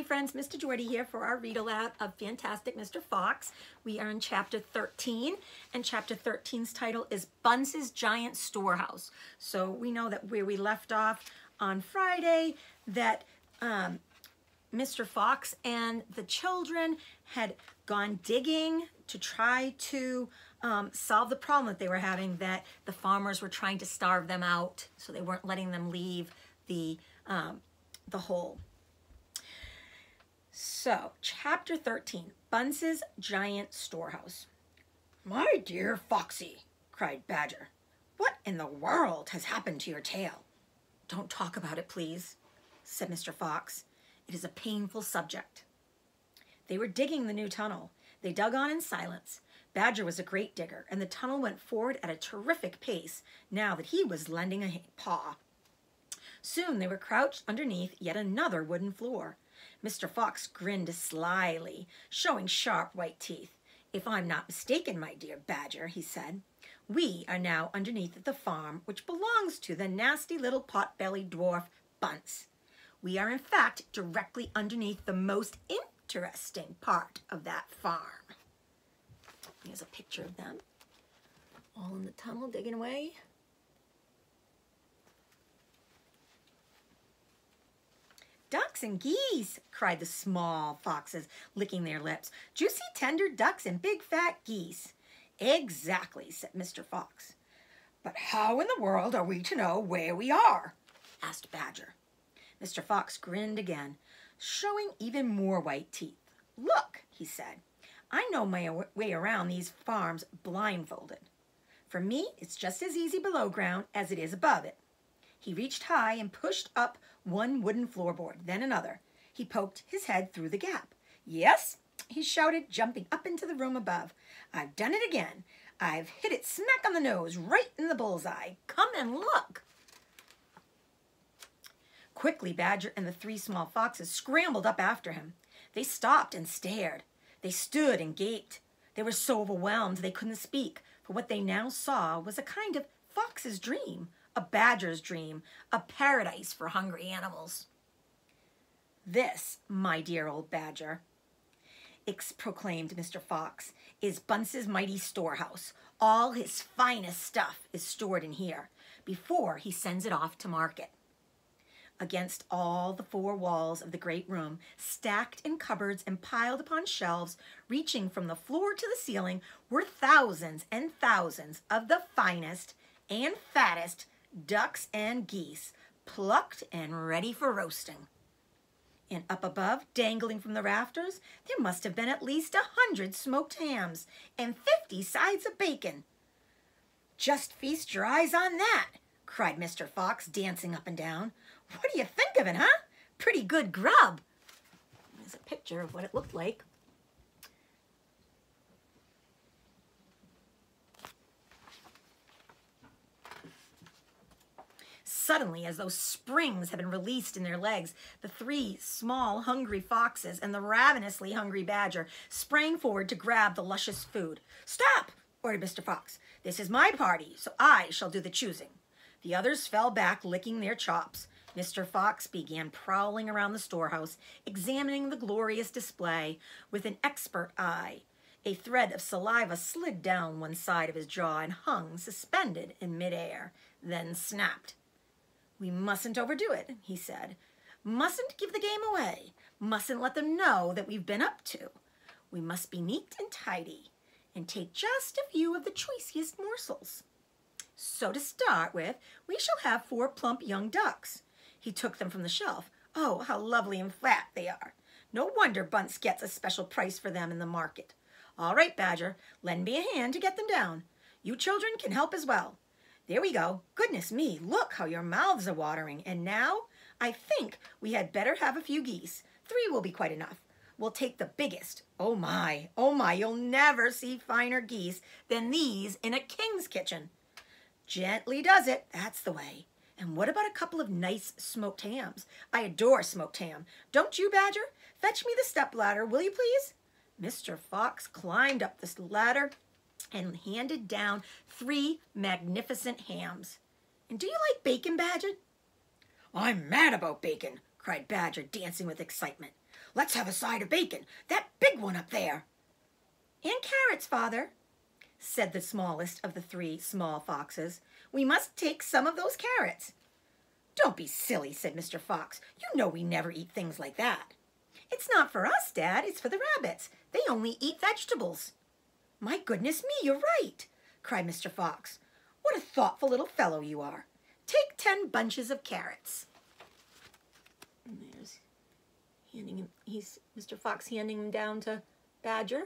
Hi friends, Mrs. DeJordy here for our read aloud of Fantastic Mr. Fox. We are in chapter 13 and chapter 13's title is Bunce's Giant Storehouse. So we know that where we left off on Friday that um, Mr. Fox and the children had gone digging to try to um, solve the problem that they were having that the farmers were trying to starve them out so they weren't letting them leave the, um, the hole. So, chapter 13, Bunce's Giant Storehouse. My dear Foxy, cried Badger, what in the world has happened to your tail? Don't talk about it, please, said Mr. Fox. It is a painful subject. They were digging the new tunnel. They dug on in silence. Badger was a great digger, and the tunnel went forward at a terrific pace now that he was lending a paw. Soon they were crouched underneath yet another wooden floor. Mr. Fox grinned slyly, showing sharp white teeth. If I'm not mistaken, my dear Badger, he said, we are now underneath the farm which belongs to the nasty little pot-bellied dwarf Bunce. We are in fact directly underneath the most interesting part of that farm. Here's a picture of them, all in the tunnel digging away. Ducks and geese, cried the small foxes, licking their lips. Juicy, tender ducks and big fat geese. Exactly, said Mr. Fox. But how in the world are we to know where we are? asked Badger. Mr. Fox grinned again, showing even more white teeth. Look, he said, I know my way around these farms blindfolded. For me, it's just as easy below ground as it is above it. He reached high and pushed up one wooden floorboard, then another. He poked his head through the gap. Yes, he shouted, jumping up into the room above. I've done it again. I've hit it smack on the nose, right in the bullseye. Come and look. Quickly, Badger and the three small foxes scrambled up after him. They stopped and stared. They stood and gaped. They were so overwhelmed they couldn't speak, for what they now saw was a kind of fox's dream, a badger's dream, a paradise for hungry animals. This, my dear old badger, proclaimed Mr. Fox, is Bunce's mighty storehouse. All his finest stuff is stored in here before he sends it off to market. Against all the four walls of the great room, stacked in cupboards and piled upon shelves, reaching from the floor to the ceiling, were thousands and thousands of the finest and fattest ducks and geese, plucked and ready for roasting. And up above, dangling from the rafters, there must have been at least a hundred smoked hams and fifty sides of bacon. Just feast your eyes on that, cried Mr. Fox, dancing up and down. What do you think of it, huh? Pretty good grub. There's a picture of what it looked like. Suddenly, as though springs had been released in their legs, the three small, hungry foxes and the ravenously hungry badger sprang forward to grab the luscious food. Stop, ordered Mr. Fox. This is my party, so I shall do the choosing. The others fell back, licking their chops. Mr. Fox began prowling around the storehouse, examining the glorious display with an expert eye. A thread of saliva slid down one side of his jaw and hung suspended in midair, then snapped. We mustn't overdo it, he said. Mustn't give the game away. Mustn't let them know that we've been up to. We must be neat and tidy and take just a few of the choicest morsels. So to start with, we shall have four plump young ducks. He took them from the shelf. Oh, how lovely and fat they are. No wonder Bunce gets a special price for them in the market. All right, Badger, lend me a hand to get them down. You children can help as well. There we go. Goodness me, look how your mouths are watering. And now, I think we had better have a few geese. Three will be quite enough. We'll take the biggest. Oh my, oh my, you'll never see finer geese than these in a king's kitchen. Gently does it, that's the way. And what about a couple of nice smoked hams? I adore smoked ham. Don't you, Badger? Fetch me the step ladder, will you please? Mr. Fox climbed up this ladder and handed down three magnificent hams. And do you like bacon, Badger? I'm mad about bacon, cried Badger, dancing with excitement. Let's have a side of bacon, that big one up there. And carrots, father, said the smallest of the three small foxes. We must take some of those carrots. Don't be silly, said Mr. Fox. You know we never eat things like that. It's not for us, Dad. It's for the rabbits. They only eat vegetables. My goodness me, you're right, cried Mr. Fox. What a thoughtful little fellow you are. Take ten bunches of carrots. And there's handing him, he's Mr. Fox handing them down to Badger.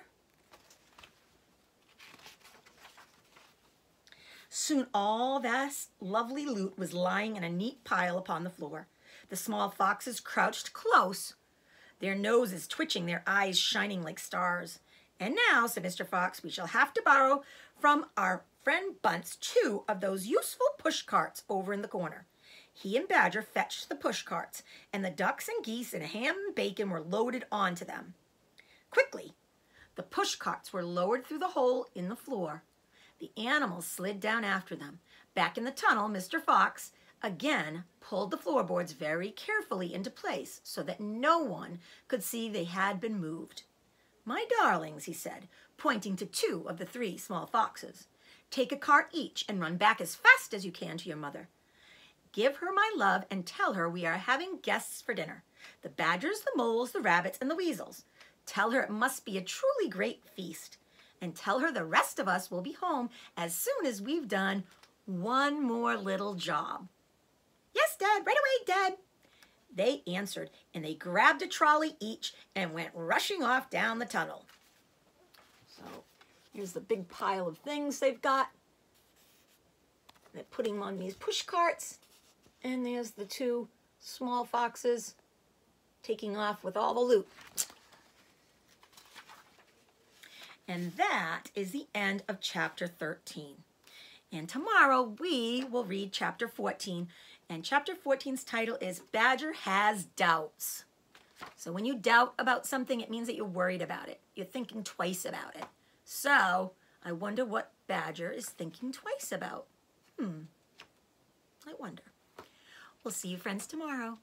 Soon all that lovely loot was lying in a neat pile upon the floor. The small foxes crouched close, their noses twitching, their eyes shining like stars. And now, said Mr. Fox, we shall have to borrow from our friend Bunce two of those useful push carts over in the corner. He and Badger fetched the push carts, and the ducks and geese and ham and bacon were loaded onto them. Quickly, the push carts were lowered through the hole in the floor. The animals slid down after them. Back in the tunnel, Mr. Fox again pulled the floorboards very carefully into place so that no one could see they had been moved. My darlings, he said, pointing to two of the three small foxes, take a cart each and run back as fast as you can to your mother. Give her my love and tell her we are having guests for dinner. The badgers, the moles, the rabbits, and the weasels. Tell her it must be a truly great feast and tell her the rest of us will be home as soon as we've done one more little job. Yes, Dad, right away, Dad. They answered, and they grabbed a trolley each and went rushing off down the tunnel. So here's the big pile of things they've got. They're putting them on these push carts. And there's the two small foxes taking off with all the loot. And that is the end of chapter 13. And tomorrow we will read chapter 14. And chapter 14's title is Badger Has Doubts. So when you doubt about something, it means that you're worried about it. You're thinking twice about it. So I wonder what Badger is thinking twice about. Hmm. I wonder. We'll see you friends tomorrow.